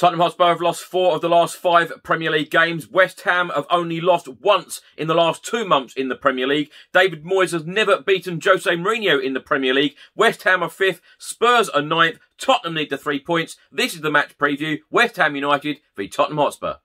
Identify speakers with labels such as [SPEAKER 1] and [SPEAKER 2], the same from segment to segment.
[SPEAKER 1] Tottenham Hotspur have lost four of the last five Premier League games. West Ham have only lost once in the last two months in the Premier League. David Moyes has never beaten Jose Mourinho in the Premier League. West Ham are fifth. Spurs are ninth. Tottenham need the three points. This is the match preview. West Ham United v Tottenham Hotspur.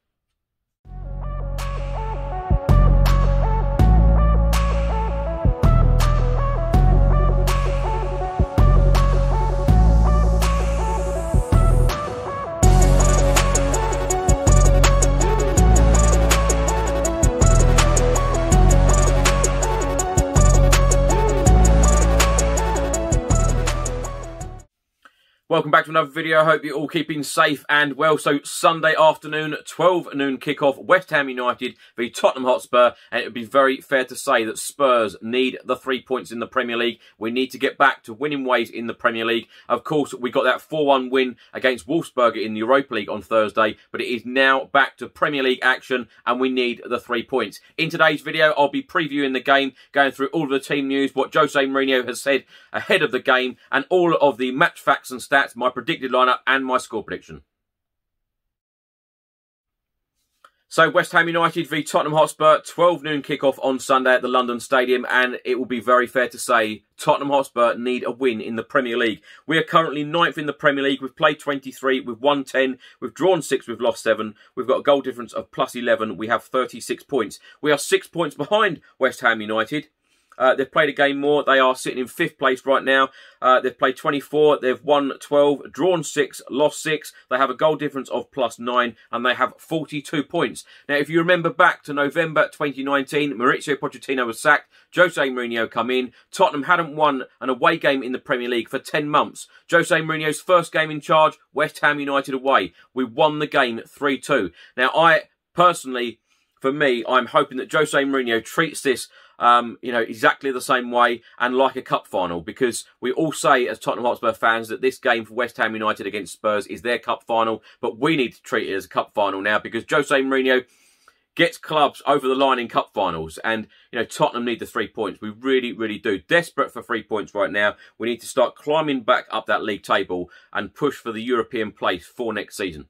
[SPEAKER 1] Welcome back to another video. I hope you're all keeping safe and well. So Sunday afternoon, 12 noon kickoff, West Ham United v Tottenham Hotspur. And it would be very fair to say that Spurs need the three points in the Premier League. We need to get back to winning ways in the Premier League. Of course, we got that 4-1 win against Wolfsberg in the Europa League on Thursday. But it is now back to Premier League action and we need the three points. In today's video, I'll be previewing the game, going through all of the team news, what Jose Mourinho has said ahead of the game, and all of the match facts and stats stats, my predicted lineup, and my score prediction. So West Ham United v Tottenham Hotspur, 12 noon kickoff on Sunday at the London Stadium, and it will be very fair to say Tottenham Hotspur need a win in the Premier League. We are currently ninth in the Premier League. We've played 23, we've won 10, we've drawn 6, we've lost 7. We've got a goal difference of plus 11. We have 36 points. We are 6 points behind West Ham United. Uh, they've played a game more. They are sitting in fifth place right now. Uh, they've played 24. They've won 12, drawn 6, lost 6. They have a goal difference of plus 9 and they have 42 points. Now, if you remember back to November 2019, Mauricio Pochettino was sacked. Jose Mourinho come in. Tottenham hadn't won an away game in the Premier League for 10 months. Jose Mourinho's first game in charge, West Ham United away. We won the game 3-2. Now, I personally, for me, I'm hoping that Jose Mourinho treats this um, you know, exactly the same way and like a cup final because we all say as Tottenham Hotspur fans that this game for West Ham United against Spurs is their cup final, but we need to treat it as a cup final now because Jose Mourinho gets clubs over the line in cup finals and you know Tottenham need the three points. We really really do. Desperate for three points right now. We need to start climbing back up that league table and push for the European place for next season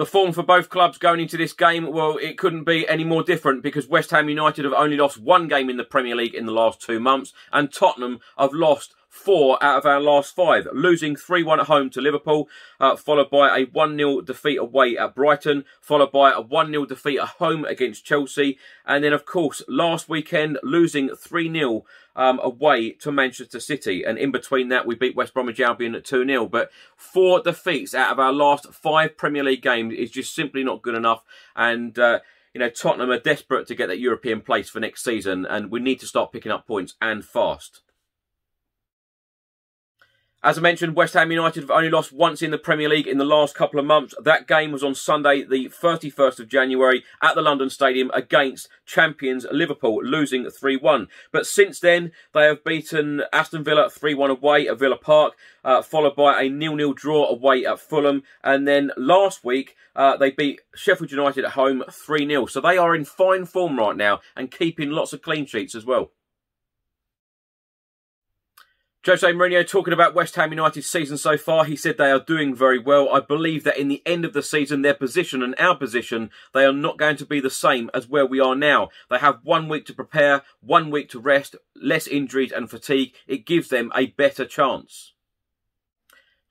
[SPEAKER 1] the form for both clubs going into this game, well, it couldn't be any more different because West Ham United have only lost one game in the Premier League in the last two months and Tottenham have lost four out of our last five, losing 3-1 at home to Liverpool, uh, followed by a 1-0 defeat away at Brighton, followed by a 1-0 defeat at home against Chelsea, and then, of course, last weekend, losing 3-0 um, away to Manchester City. And in between that, we beat West Bromwich Albion at 2-0. But four defeats out of our last five Premier League games is just simply not good enough. And... Uh, you know, Tottenham are desperate to get that European place for next season, and we need to start picking up points and fast. As I mentioned, West Ham United have only lost once in the Premier League in the last couple of months. That game was on Sunday, the 31st of January, at the London Stadium against champions Liverpool, losing 3-1. But since then, they have beaten Aston Villa 3-1 away at Villa Park, uh, followed by a nil-nil draw away at Fulham. And then last week, uh, they beat Sheffield United at home 3-0. So they are in fine form right now and keeping lots of clean sheets as well. Jose Mourinho talking about West Ham United's season so far, he said they are doing very well. I believe that in the end of the season, their position and our position, they are not going to be the same as where we are now. They have one week to prepare, one week to rest, less injuries and fatigue. It gives them a better chance.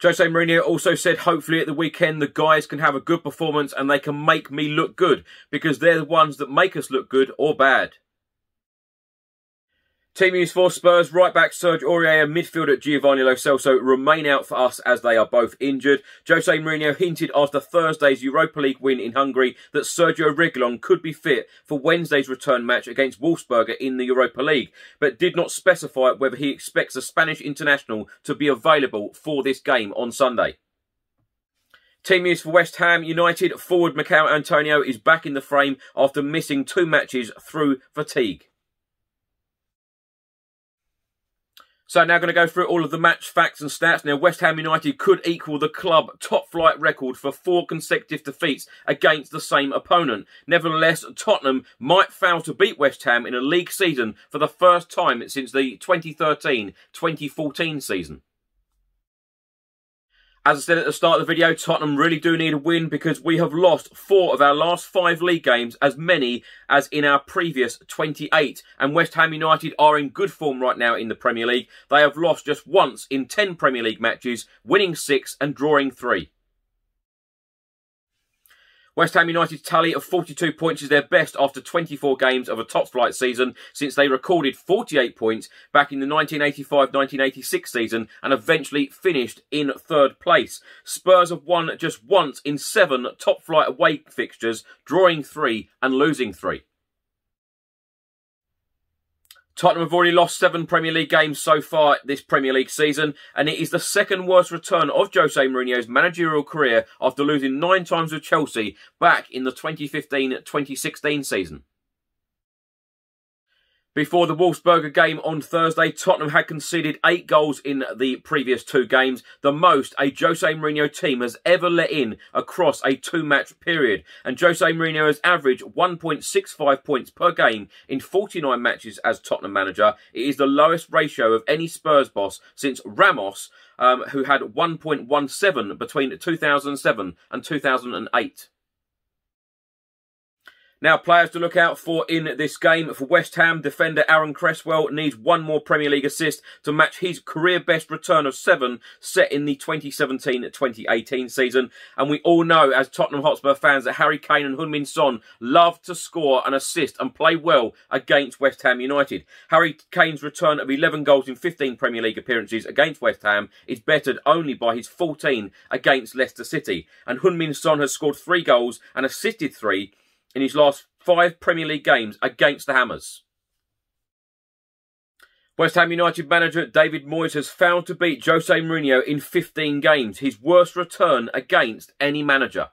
[SPEAKER 1] Jose Mourinho also said hopefully at the weekend the guys can have a good performance and they can make me look good because they're the ones that make us look good or bad. Team news for Spurs, right back Serge Aurier and midfielder Giovanni Lo Celso remain out for us as they are both injured. Jose Mourinho hinted after Thursday's Europa League win in Hungary that Sergio Reguilon could be fit for Wednesday's return match against Wolfsberger in the Europa League, but did not specify whether he expects the Spanish international to be available for this game on Sunday. Team news for West Ham United. Forward Michail Antonio is back in the frame after missing two matches through fatigue. So now going to go through all of the match facts and stats. Now, West Ham United could equal the club top flight record for four consecutive defeats against the same opponent. Nevertheless, Tottenham might fail to beat West Ham in a league season for the first time since the 2013-2014 season. As I said at the start of the video, Tottenham really do need a win because we have lost four of our last five league games, as many as in our previous 28. And West Ham United are in good form right now in the Premier League. They have lost just once in 10 Premier League matches, winning six and drawing three. West Ham United's tally of 42 points is their best after 24 games of a top flight season since they recorded 48 points back in the 1985-1986 season and eventually finished in third place. Spurs have won just once in seven top flight away fixtures, drawing three and losing three. Tottenham have already lost seven Premier League games so far this Premier League season, and it is the second worst return of Jose Mourinho's managerial career after losing nine times with Chelsea back in the 2015-2016 season. Before the Wolfsberger game on Thursday, Tottenham had conceded eight goals in the previous two games, the most a Jose Mourinho team has ever let in across a two-match period. And Jose Mourinho has averaged 1.65 points per game in 49 matches as Tottenham manager. It is the lowest ratio of any Spurs boss since Ramos, um, who had 1.17 between 2007 and 2008. Now, players to look out for in this game. For West Ham, defender Aaron Cresswell needs one more Premier League assist to match his career best return of seven set in the 2017-2018 season. And we all know, as Tottenham Hotspur fans, that Harry Kane and Heung-min Son love to score and assist and play well against West Ham United. Harry Kane's return of 11 goals in 15 Premier League appearances against West Ham is bettered only by his 14 against Leicester City. And Heung-min Son has scored three goals and assisted three in his last five Premier League games against the Hammers. West Ham United manager David Moyes has failed to beat Jose Mourinho in 15 games, his worst return against any manager.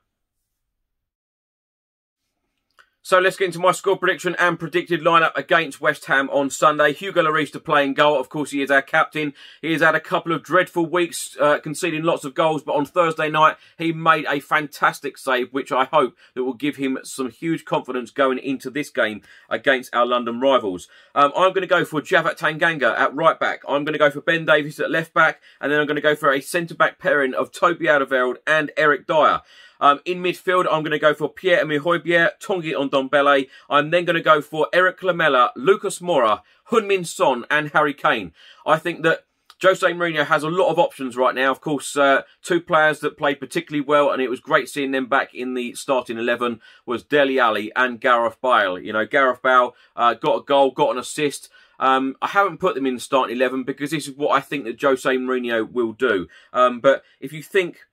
[SPEAKER 1] So let's get into my score prediction and predicted lineup against West Ham on Sunday. Hugo Lloris to play in goal. Of course, he is our captain. He has had a couple of dreadful weeks, uh, conceding lots of goals, but on Thursday night, he made a fantastic save, which I hope that will give him some huge confidence going into this game against our London rivals. Um, I'm going to go for Japhet Tanganga at right back. I'm going to go for Ben Davies at left back, and then I'm going to go for a centre-back pairing of Toby Alderweireld and Eric Dier. Um, in midfield, I'm going to go for Pierre-Emile Højbjerg, Tanguy Ndombele. I'm then going to go for Erik Lamela, Lucas Moura, Heung-min Son and Harry Kane. I think that Jose Mourinho has a lot of options right now. Of course, uh, two players that played particularly well, and it was great seeing them back in the starting 11 was Dele Alli and Gareth Bale. You know, Gareth Bale uh, got a goal, got an assist. Um, I haven't put them in the starting 11 because this is what I think that Jose Mourinho will do. Um, but if you think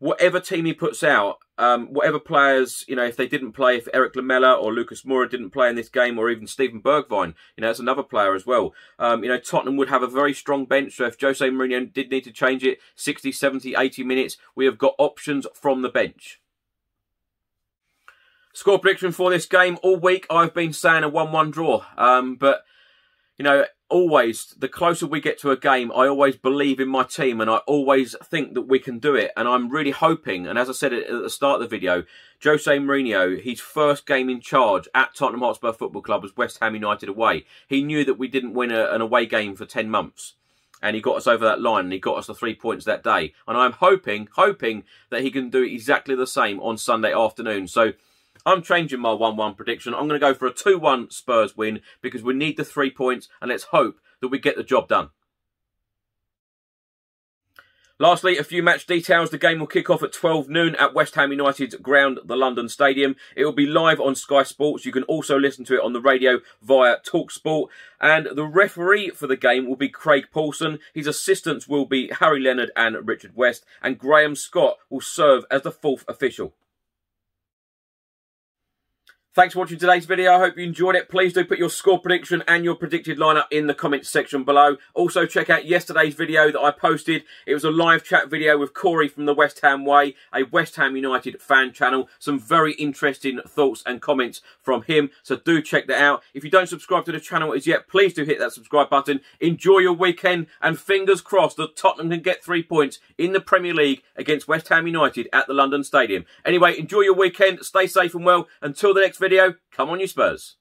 [SPEAKER 1] whatever team he puts out, um, whatever players, you know, if they didn't play, if Erik Lamela or Lucas Moura didn't play in this game, or even Steven Bergwijn, you know, that's another player as well. Um, you know, Tottenham would have a very strong bench. So if Jose Mourinho did need to change it 60, 70, 80 minutes, we have got options from the bench. Score prediction for this game all week, I've been saying a 1-1 draw. Um, but, you know, always, the closer we get to a game, I always believe in my team and I always think that we can do it. And I'm really hoping, and as I said at the start of the video, Jose Mourinho, his first game in charge at Tottenham Hotspur Football Club was West Ham United away. He knew that we didn't win a, an away game for 10 months. And he got us over that line and he got us the three points that day. And I'm hoping, hoping that he can do exactly the same on Sunday afternoon. So I'm changing my 1-1 prediction. I'm going to go for a 2-1 Spurs win because we need the three points and let's hope that we get the job done. Lastly, a few match details. The game will kick off at 12 noon at West Ham United's ground, the London Stadium. It will be live on Sky Sports. You can also listen to it on the radio via TalkSport. And the referee for the game will be Craig Pawson. His assistants will be Harry Lennard and Richard West. And Graham Scott will serve as the fourth official. Thanks for watching today's video. I hope you enjoyed it. Please do put your score prediction and your predicted lineup in the comments section below. Also, check out yesterday's video that I posted. It was a live chat video with Corey from the West Ham Way, a West Ham United fan channel. Some very interesting thoughts and comments from him, so do check that out. If you don't subscribe to the channel as yet, please do hit that subscribe button. Enjoy your weekend, and fingers crossed that Tottenham can get three points in the Premier League against West Ham United at the London Stadium. Anyway, enjoy your weekend. Stay safe and well. Until the next video, come on you Spurs.